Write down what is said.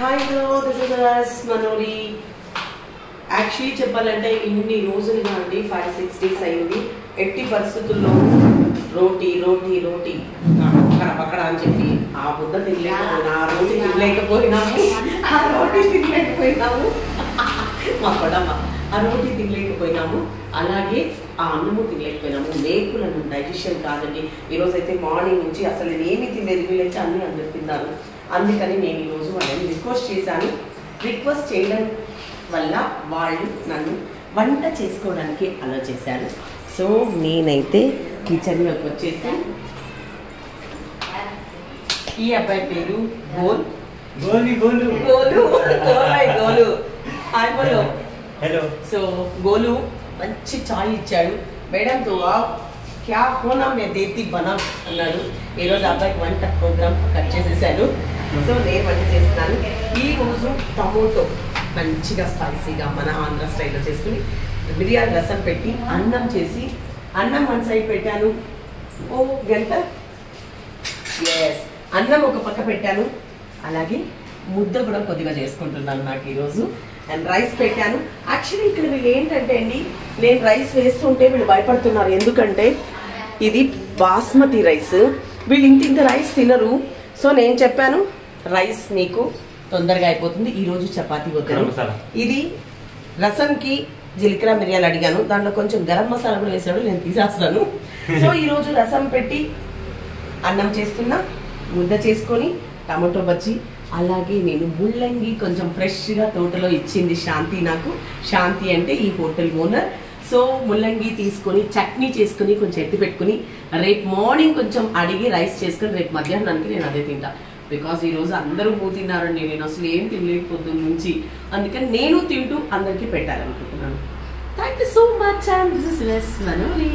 Hi this is అస్ మనోడి actually చెప్పాలంటే ఇన్ని రోజులుగా అండి ఫైవ్ సిక్స్ డేస్ అయింది. ఎట్టి పరిస్థితుల్లో రోటీ రోటీ రోటీ. అక్కడ అని చెప్పి ఆ బుద్ధ తినలేకపోయినా ఆ రోటీ తినలేకపోయినాము ఆ రోటీ తినలేకపోయినాము. మా కొడమ్మ ఆ రోటీ తినలేకపోయినాము. అలాగే ఆ అన్నము తినలేకపోయినాము. మేకులను డైజెషన్ కాదండి. ఈరోజు అయితే మార్నింగ్ నుంచి అసలు నేను ఏమి తినేది వీళ్ళైతే అన్ని అందరు తిన్నారు. అందుకని నేను ఈరోజు వాళ్ళని రిక్వెస్ట్ చేశాను. రిక్వెస్ట్ చేయడం వల్ల వాళ్ళు నన్ను వంట చేసుకోవడానికి అలా చేశారు. సో నేనైతే కిచెన్లోకి వచ్చేసి ఈ అబ్బాయి పేరు గోల్. గోలి గోలు. గోలు. గోల్ హాయ్ బోలో हेलो సో గోలు మంచి చాయ్ ఇచ్చాడు. మేడం తో క్యా హోనా మే దేతి బనా? అన్నాడు. ఈరోజు అబ్బాయికి వంట ప్రోగ్రామ్ కట్ చేసేసాను సో నేను వంట చేస్తున్నాను. ఈ రోజు టమోటో మంచిగా స్పైసీగా మన ఆంధ్ర స్టైల్లో చేసుకుని బిర్యానీ రసం పెట్టి అన్నం చేసి అన్నం వన్ సైడ్ పెట్టాను. ఓ గంట? ఎస్ అన్నం ఒక పక్క పెట్టాను. అలాగే ముద్ద కూడా కొద్దిగా చేసుకుంటున్నాను నాకు ఈరోజు అండ్ రైస్ పెట్టాను. యాక్చువల్లీ ఇక్కడ వీళ్ళు ఏంటంటే అండి నేను రైస్ వేస్తుంటే వీళ్ళు భయపడుతున్నారు. ఎందుకంటే ఇది బాస్మతి రైస్ వీళ్ళు ఇంత ఇంత రైస్ తినరు. సో నేను చెప్పాను రైస్ నీకు తొందరగా అయిపోతుంది. ఈరోజు చపాతీ గరం వద్దాను. ఇది రసంకి జీలకర్ర మిరియాలు అడిగాను. దాంట్లో కొంచెం గరం మసాలా కూడా వేసాడు నేను తీసేస్తాను. సో ఈ రోజు రసం పెట్టి అన్నం చేస్తున్నా. ముద్ద చేసుకొని టమాటో బజ్జి. అలాగే నేను ముల్లంగి కొంచెం ఫ్రెష్గా తోటలో ఇచ్చింది శాంతి నాకు. శాంతి అంటే ఈ హోటల్ ఓనర్. సో ముల్లంగి తీసుకొని చట్నీ చేసుకొని కొంచెం ఎత్తి పెట్టుకుని రేపు మార్నింగ్ కొంచెం అడిగి రైస్ చేసుకొని రేపు మధ్యాహ్నానికి నేను అదే తింటా. బికాస్ ఈ రోజు అందరూ పూ తిన్నారండి. నేను అసలు ఏం తినలేదు పొద్దున్న నుంచి. అందుకని నేను తింటూ అందరికీ పెట్టాలనుకుంటున్నాను. Thank you so much and this is Manoli